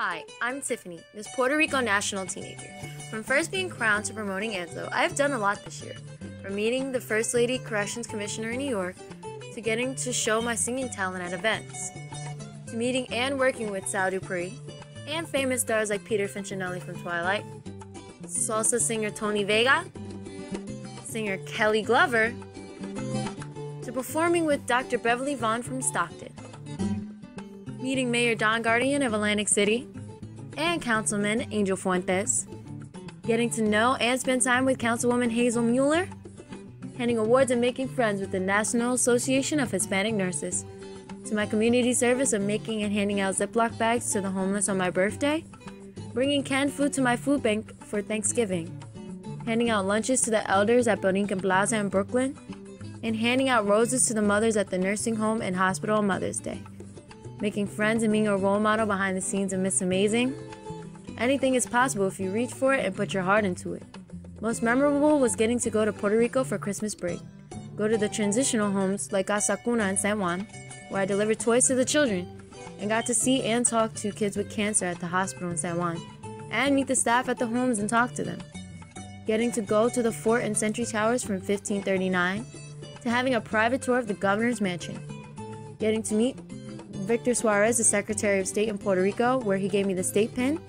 Hi, I'm Tiffany, this Puerto Rico national teenager. From first being crowned to promoting ANTSO, I have done a lot this year. From meeting the First Lady Corrections Commissioner in New York, to getting to show my singing talent at events, to meeting and working with Sal Dupree, and famous stars like Peter Facinelli from Twilight, salsa singer Tony Vega, singer Kelly Glover, to performing with Dr. Beverly Vaughn from Stockton meeting Mayor Don Guardian of Atlantic City and Councilman Angel Fuentes, getting to know and spend time with Councilwoman Hazel Mueller, handing awards and making friends with the National Association of Hispanic Nurses, to my community service of making and handing out Ziploc bags to the homeless on my birthday, bringing canned food to my food bank for Thanksgiving, handing out lunches to the elders at Borinquen Plaza in Brooklyn, and handing out roses to the mothers at the nursing home and hospital on Mother's Day making friends and being a role model behind the scenes of Miss Amazing. Anything is possible if you reach for it and put your heart into it. Most memorable was getting to go to Puerto Rico for Christmas break. Go to the transitional homes like Casa Cuna in San Juan, where I delivered toys to the children, and got to see and talk to kids with cancer at the hospital in San Juan, and meet the staff at the homes and talk to them. Getting to go to the fort and sentry Towers from 1539, to having a private tour of the governor's mansion. Getting to meet Victor Suarez, the Secretary of State in Puerto Rico, where he gave me the state pin.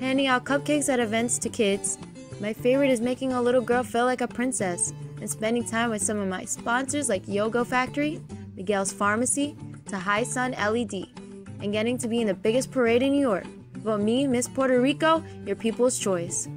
Handing out cupcakes at events to kids. My favorite is making a little girl feel like a princess and spending time with some of my sponsors like Yogo Factory, Miguel's Pharmacy, to High Sun LED, and getting to be in the biggest parade in New York. Vote me, Miss Puerto Rico, your people's choice.